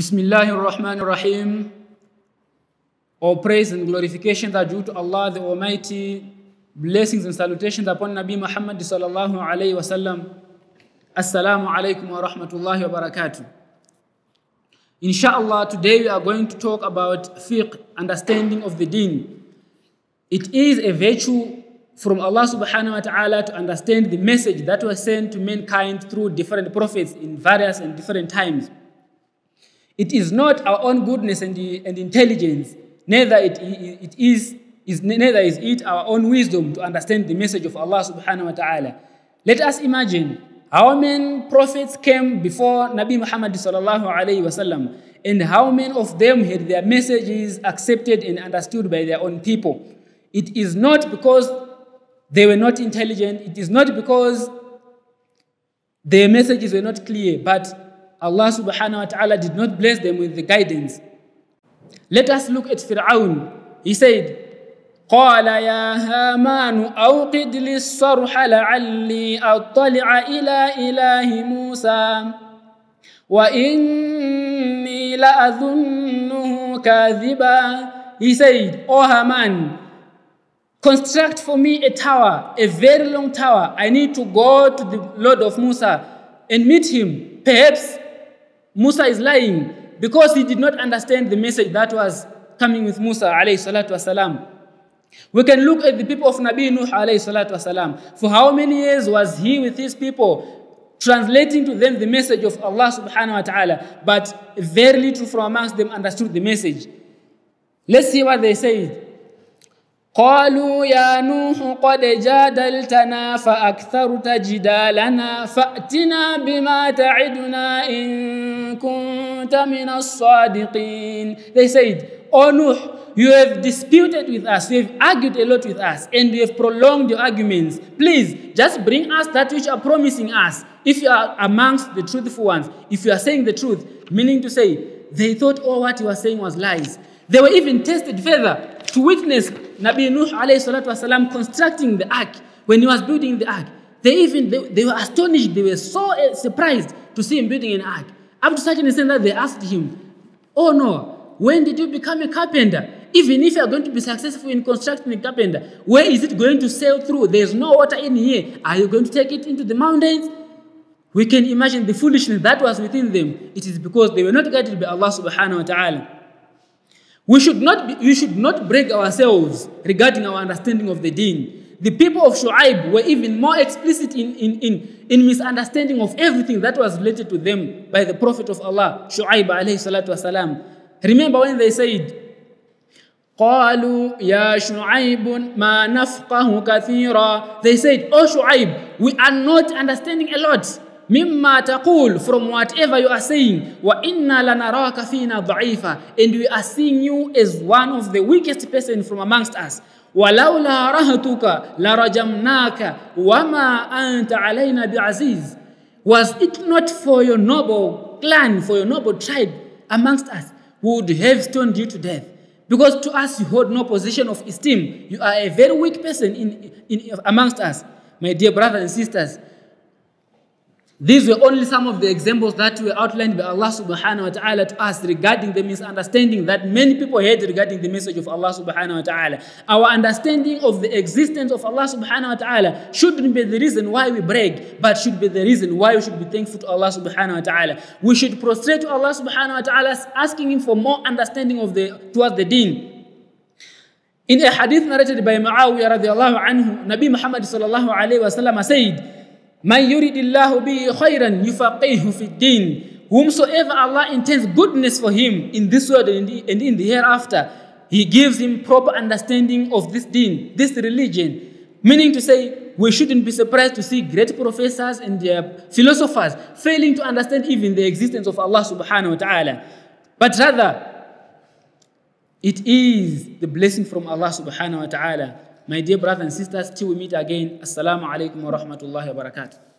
Bismillahir Rahmanir Rahim. All praise and glorification are due to Allah the Almighty. Blessings and salutations upon Nabi Muhammad sallallahu alayhi wa wasallam. Assalamu alaikum wa rahmatullahi wa barakatuh. Inshallah, today we are going to talk about fiqh, understanding of the deen. It is a virtue from Allah subhanahu wa ta'ala to understand the message that was sent to mankind through different prophets in various and different times. It is not our own goodness and, and intelligence, neither it, it is, is, neither is it our own wisdom to understand the message of Allah subhanahu wa ta'ala. Let us imagine how many prophets came before Nabi Muhammad sallallahu alayhi wasallam, and how many of them had their messages accepted and understood by their own people. It is not because they were not intelligent, it is not because their messages were not clear, but Allah subhanahu wa ta'ala did not bless them with the guidance. Let us look at Fir'aun. He said, قال يا هامان أوقد لي الصرح لعلي أطلع إلى إله موسى وإني لأظنه كاذبا He said, O Haman, construct for me a tower, a very long tower. I need to go to the Lord of Musa and meet him. Perhaps Musa is lying because he did not understand the message that was coming with Musa alayhi salatu wasalam. We can look at the people of Nabi Nuh alayhi salatu wasalam. For how many years was he with his people translating to them the message of Allah subhanahu wa ta'ala, but very little from amongst them understood the message. Let's see what they said. قالوا يا نوح قد جادلتنا فأكثرت جدالنا فأتنا بما تعدنا إن كنت من الصادقين They said, Oh Nuh, you have disputed with us, you have argued a lot with us, and you have prolonged your arguments. Please, just bring us that which you are promising us. If you are amongst the truthful ones, if you are saying the truth, meaning to say, they thought all what you were saying was lies. They were even tested further to witness Nabi Nuh alayhi salatu wasalam constructing the ark when he was building the ark. They even they, they were astonished, they were so uh, surprised to see him building an ark. Up to such an extent that they asked him, Oh Nuh, when did you become a carpenter? Even if you are going to be successful in constructing a carpenter, where is it going to sail through? There's no water in here. Are you going to take it into the mountains? We can imagine the foolishness that was within them. It is because they were not guided by Allah subhanahu wa ta'ala. We should not, be, we should not break ourselves regarding our understanding of the deen. The people of Shu'aib were even more explicit in, in, in, in misunderstanding of everything that was related to them by the Prophet of Allah, Shu'aib alayhi salatu wasalam. Remember when they said, قالوا يا شعيب ما نفقه كثيرا They said, Oh Shu'aib, we are not understanding a lot. mimma taqul from whatever you are saying. Wa inna lanaraka fina dha'ifa. And we are seeing you as one of the weakest person from amongst us. Walaula rahatuka larajamnaka wama anta alaina biaziz was it not for your noble clan for your noble tribe amongst us would have stoned you to death? Because to us you hold no position of esteem. You are a very weak person in, in amongst us. My dear brothers and sisters these were only some of the examples that were outlined by Allah subhanahu wa ta'ala to us regarding the misunderstanding that many people had regarding the message of Allah subhanahu wa ta'ala. Our understanding of the existence of Allah subhanahu wa ta'ala shouldn't be the reason why we brag, but should be the reason why we should be thankful to Allah subhanahu wa ta'ala. We should prostrate to Allah subhanahu wa ta'ala asking Him for more understanding of the towards the deen. In a hadith narrated by Muawiyah radiallahu anhu, Nabi Muhammad sallallahu alayhi wa sallam said, Man yuridillahu khayran yufaqihu fi. Whomsoever Allah intends goodness for him in this world and in the hereafter, He gives him proper understanding of this deen, this religion. Meaning to say, we shouldn't be surprised to see great professors and their philosophers failing to understand even the existence of Allah subhanahu wa ta'ala. But rather, it is the blessing from Allah subhanahu wa ta'ala My dear brothers and sisters, till we meet again, Assalamu alaikum wa rahmatullahi wa barakatuh.